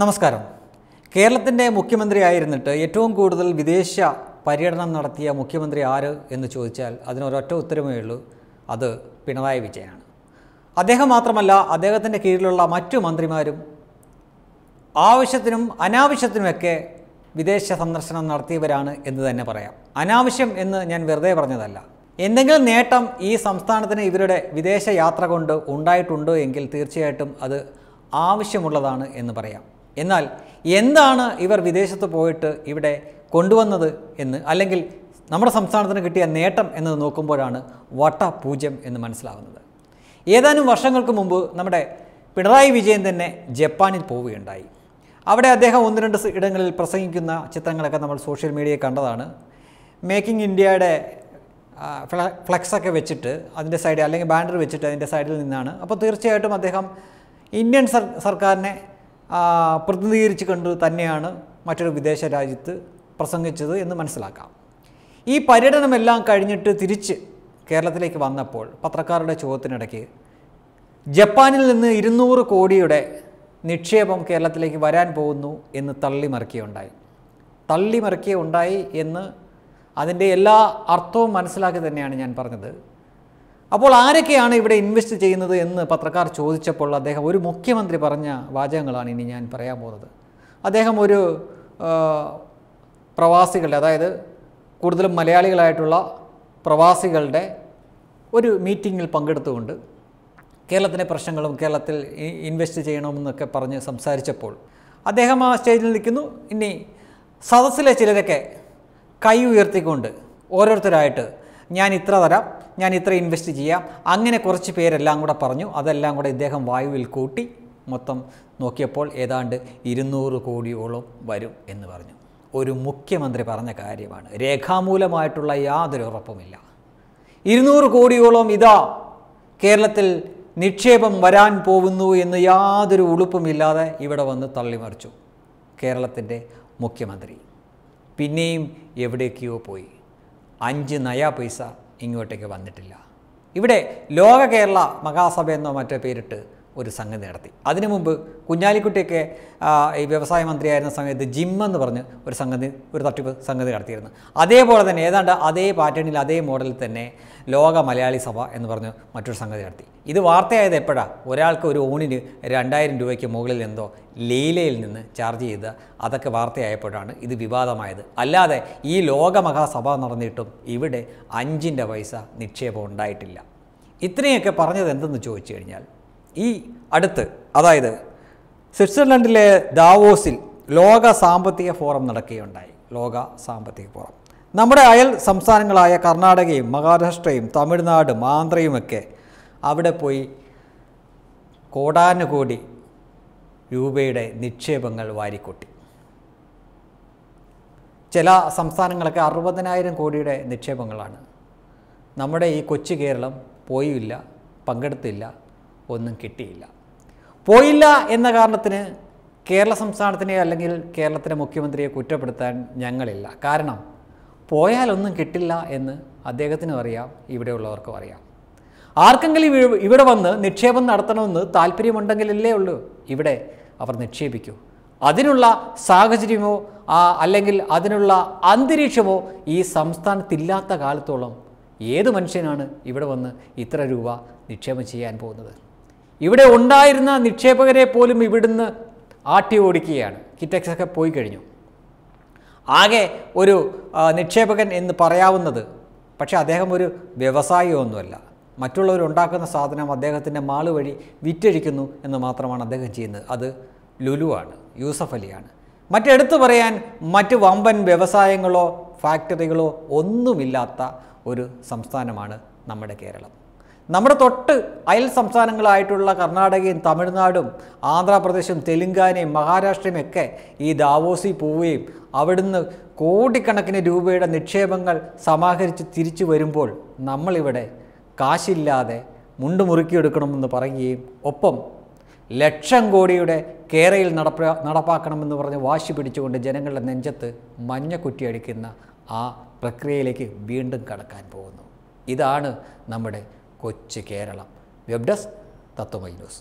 നമസ്കാരം. കേരളത്തിന്റെ മുഖ്യമന്ത്രിയായിരുന്നിട്ട് ഏറ്റവും കൂടുതൽ വിദേശ പര്യടനം നടത്തിയ മുഖ്യമന്ത്രി ആര് എന്ന് ചോദിച്ചാൽ അതിനൊരൊറ്റ ഉത്തരമേ ഉള്ളൂ അത് പിണറായി വിജയനാണ്. അദ്ദേഹം മാത്രമല്ല അദ്ദേഹത്തിന്റെ കീഴിലുള്ള മറ്റു മന്ത്രിമാരും ആവശ്യത്തിനും അനാവശ്യത്തിനുമൊക്കെ വിദേശ സന്ദർശനം നടത്തിയവരാണ് എന്ന് തന്നെ പറയാം. അനാവശ്യം എന്ന് ഞാൻ വെറുതെ പറഞ്ഞതല്ല. എന്തെങ്കിലും നേട്ടം ഈ സംസ്ഥാനത്തിന് ഇവരുടെ വിദേശ യാത്ര കൊണ്ട് ഉണ്ടായിട്ടുണ്ടോ എങ്കിൽ തീർച്ചയായിട്ടും അത് ആവശ്യമുള്ളതാണ് എന്ന് പറയാം. എന്നാൽ എന്താണ് ഇവർ വിദേശത്ത് പോയിട്ട് ഇവിടെ കൊണ്ടുവന്നത് എന്ന് അല്ലെങ്കിൽ നമ്മുടെ സംസ്ഥാനത്തിന് കിട്ടിയ നേട്ടം എന്നത് നോക്കുമ്പോഴാണ് വട്ട പൂജ്യം എന്ന് മനസ്സിലാകുന്നത്. ഏതാനും വർഷങ്ങൾക്ക് മുമ്പ് നമ്മുടെ പിണറായി വിജയൻ തന്നെ ജപ്പാനിൽ പോവുകയുണ്ടായി. അവിടെ അദ്ദേഹം ഒന്ന് രണ്ട് ഇടങ്ങളിൽ പ്രസംഗിക്കുന്ന ചിത്രങ്ങളൊക്കെ നമ്മൾ സോഷ്യൽ മീഡിയയിൽ കണ്ടതാണ്. മേക്കിംഗ് ഇന്ത്യയുടെ ഫ്ലക്സൊക്കെ ഫ്ല- ഫ്ലെക്സൊക്കെ വെച്ചിട്ട് അതിന്റെ സൈഡിൽ അല്ലെങ്കിൽ ബാനർ വെച്ചിട്ട് അതിന്റെ സൈഡിൽ നിന്നാണ്. അപ്പോൾ തീർച്ചയായിട്ടും അദ്ദേഹം ഇന്ത്യൻ സർ സർക്കാരിനെ പ്രതിനിധീകരിച്ച് കണ്ട് തന്നെയാണ് മറ്റൊരു വിദേശ രാജ്യത്ത് പ്രസംഗിച്ചത് എന്ന് മനസ്സിലാക്കാം. ഈ പര്യടനമെല്ലാം കഴിഞ്ഞിട്ട് തിരിച്ച് കേരളത്തിലേക്ക് വന്നപ്പോൾ പത്രക്കാരുടെ ചോദ്യത്തിനിടയ്ക്ക് ജപ്പാനിൽ നിന്ന് ഇരുന്നൂറ് കോടിയുടെ നിക്ഷേപം കേരളത്തിലേക്ക് വരാൻ പോകുന്നു എന്ന് തള്ളിമറിക്കുകയുണ്ടായി. തള്ളിമറിക്കുകയുണ്ടായി എന്ന് അതിന്റെ എല്ലാ അർത്ഥവും മനസ്സിലാക്കി തന്നെയാണ് ഞാൻ പറഞ്ഞത്. അപ്പോൾ ആരൊക്കെയാണ് ഇവിടെ ഇൻവെസ്റ്റ് ചെയ്യുന്നത് എന്ന് പത്രക്കാർ ചോദിച്ചപ്പോൾ അദ്ദേഹം ഒരു മുഖ്യമന്ത്രി പറഞ്ഞ വാചകങ്ങളാണ് ഇനി ഞാൻ പറയാൻ പോകുന്നത്. അദ്ദേഹം ഒരു പ്രവാസികളുടെ അതായത് കൂടുതലും മലയാളികളായിട്ടുള്ള പ്രവാസികളുടെ ഒരു മീറ്റിങ്ങിൽ പങ്കെടുത്തുകൊണ്ട് കേരളത്തിലെ പ്രശ്നങ്ങളും കേരളത്തിൽ ഇൻവെസ്റ്റ് ചെയ്യണമെന്നൊക്കെ പറഞ്ഞ് സംസാരിച്ചപ്പോൾ അദ്ദേഹം ആ സ്റ്റേജിൽ നിൽക്കുന്നു. ഇനി സദസ്സിലെ ചിലരൊക്കെ കൈ ഉയർത്തിക്കൊണ്ട് ഓരോരുത്തരായിട്ട് ഞാൻ ഇത്ര തരാം ഞാൻ ഇത്ര ഇൻവെസ്റ്റ് ചെയ്യാം. അങ്ങനെ കുറച്ച് പേരെല്ലാം കൂടെ പറഞ്ഞു. അതെല്ലാം കൂടെ ഇദ്ദേഹം വായുവിൽ കൂട്ടി മൊത്തം നോക്കിയപ്പോൾ ഏതാണ്ട് ഇരുന്നൂറ് കോടിയോളം വരും എന്ന് പറഞ്ഞു. ഒരു മുഖ്യമന്ത്രി പറഞ്ഞ കാര്യമാണ്. രേഖാമൂലമായിട്ടുള്ള യാതൊരു ഉറപ്പുമില്ല. ഇരുന്നൂറ് കോടിയോളം ഇതാ. കേരളത്തിൽ നിക്ഷേപം വരാൻ പോകുന്നു എന്ന് യാതൊരു ഉളുപ്പുമില്ലാതെ ഇവിടെ വന്ന് തള്ളിമറിച്ചു കേരളത്തിന്റെ മുഖ്യമന്ത്രി. പിന്നെയും എവിടേക്കോ പോയി. അഞ്ച് നയാ പൈസ ഇങ്ങോട്ടേക്ക് വന്നിട്ടില്ല. ഇവിടെ ലോക കേരള മഹാസഭ എന്നോ മറ്റോ പേരിട്ട് ഒരു സംഗതി നടത്തി. അതിനു മുമ്പ് കുഞ്ഞാലിക്കുട്ടിയൊക്കെ ഈ വ്യവസായ മന്ത്രിയായിരുന്ന സമയത്ത് ജിം എന്ന് പറഞ്ഞ് ഒരു സംഗതി ഒരു തട്ടിപ്പ് സംഗതി നടത്തിയിരുന്നു. അതേപോലെ തന്നെ ഏതാണ്ട് അതേ പാറ്റേണിൽ അതേ മോഡലിൽ തന്നെ ലോക മലയാളി സഭ എന്ന് പറഞ്ഞ് മറ്റൊരു സംഗതി നടത്തി. ഇത് വാർത്തയായത് എപ്പോഴാണ് ഒരാൾക്ക് ഒരു ഓണിന് രണ്ടായിരം രൂപയ്ക്ക് മുകളിൽ എന്തോ ലീലയിൽ നിന്ന് ചാർജ് ചെയ്ത് അതൊക്കെ വാർത്തയായപ്പോഴാണ് ഇത് വിവാദമായത്. അല്ലാതെ ഈ ലോകമഹാസഭ നടന്നിട്ടും ഇവിടെ അഞ്ചിന്റെ പൈസ നിക്ഷേപം ഉണ്ടായിട്ടില്ല. ഇത്രയൊക്കെ പറഞ്ഞത് എന്തെന്ന് ചോദിച്ചു കഴിഞ്ഞാൽ ഈ അടുത്ത് അതായത് സ്വിറ്റ്സർലൻഡിലെ ദാവോസിൽ ലോക സാമ്പത്തിക ഫോറം നടക്കുകയുണ്ടായി. ലോക സാമ്പത്തിക ഫോറം. നമ്മുടെ അയൽ സംസ്ഥാനങ്ങളായ കർണാടകയും മഹാരാഷ്ട്രയും തമിഴ്നാടും ആന്ധ്രയുമൊക്കെ അവിടെ പോയി കോടാനുകോടി രൂപയുടെ നിക്ഷേപങ്ങൾ വാരിക്കൊട്ടി. ചില സംസ്ഥാനങ്ങളൊക്കെ അറുപതിനായിരം കോടിയുടെ നിക്ഷേപങ്ങളാണ്. നമ്മുടെ ഈ കൊച്ചു കേരളം പോയില്ല പങ്കെടുത്തില്ല ഒന്നും കിട്ടിയില്ല. പോയില്ല എന്ന കാരണത്തിന് കേരള സംസ്ഥാനത്തിനെ അല്ലെങ്കിൽ കേരളത്തിലെ മുഖ്യമന്ത്രിയെ കുറ്റപ്പെടുത്താൻ ഞങ്ങളില്ല. കാരണം പോയാലൊന്നും കിട്ടില്ല എന്ന് അദ്ദേഹത്തിനും അറിയാം ഇവിടെയുള്ളവർക്കും അറിയാം. ആർക്കെങ്കിലും ഇവ- ഇവിടെ വന്ന് നിക്ഷേപം നടത്തണമെന്ന് താല്പര്യമുണ്ടെങ്കിലല്ലേ ഉള്ളൂ. ഇവിടെ അവർ നിക്ഷേപിക്കൂ. അതിനുള്ള സാഹചര്യമോ അല്ലെങ്കിൽ അതിനുള്ള അന്തരീക്ഷമോ ഈ സംസ്ഥാനത്തില്ലാത്ത കാലത്തോളം ഏത് മനുഷ്യനാണ് ഇവിടെ വന്ന് ഇത്ര രൂപ നിക്ഷേപം ചെയ്യാൻ പോകുന്നത്? ഇവിടെ ഉണ്ടായിരുന്ന നിക്ഷേപകരെ പോലും ഇവിടുന്ന് ആട്ടി ഓടിക്കുകയാണ്. കിറ്റക്സ് ഒക്കെ പോയി കഴിഞ്ഞു. ആകെ ഒരു നിക്ഷേപകൻ എന്ന് പറയാവുന്നത് പക്ഷേ അദ്ദേഹം ഒരു വ്യവസായിയൊന്നുമല്ല. മറ്റുള്ളവർ ഉണ്ടാക്കുന്ന സാധനം അദ്ദേഹത്തിന്റെ മാൾ വഴി വിറ്റഴിക്കുന്നു എന്ന് മാത്രമാണ് അദ്ദേഹം ചെയ്യുന്നത്. അത് ലുലു ആണ് യൂസഫ് അലിയാണ്. മറ്റെടുത്തു പറയാൻ മറ്റ് വമ്പൻ വ്യവസായങ്ങളോ ഫാക്ടറികളോ ഒന്നുമില്ലാത്ത ഒരു സംസ്ഥാനമാണ് നമ്മുടെ കേരളം. നമ്മുടെ തൊട്ട് അയൽ സംസ്ഥാനങ്ങളായിട്ടുള്ള കർണാടകയും തമിഴ്നാടും ആന്ധ്രാപ്രദേശും തെലുങ്കാനയും മഹാരാഷ്ട്രയും ഒക്കെ ഈ ദാവോസി പോവുകയും അവിടുന്ന് കോടിക്കണക്കിന് രൂപയുടെ നിക്ഷേപങ്ങൾ സമാഹരിച്ച് തിരിച്ചു വരുമ്പോൾ നമ്മളിവിടെ കാശില്ലാതെ മുണ്ട് മുറുക്കിയെടുക്കണമെന്ന് പറയുകയും ഒപ്പം ലക്ഷം കോടിയുടെ കേരയിൽ നടപ്പ നടപ്പാക്കണമെന്ന് പറഞ്ഞ് വാശി പിടിച്ചുകൊണ്ട് ജനങ്ങളുടെ നെഞ്ചത്ത് മഞ്ഞ കുറ്റിയടിക്കുന്ന ആ പ്രക്രിയയിലേക്ക് വീണ്ടും കടക്കാൻ പോകുന്നു. ഇതാണ് നമ്മുടെ കൊച്ചു Kerala. Web desk Tatwamayi news.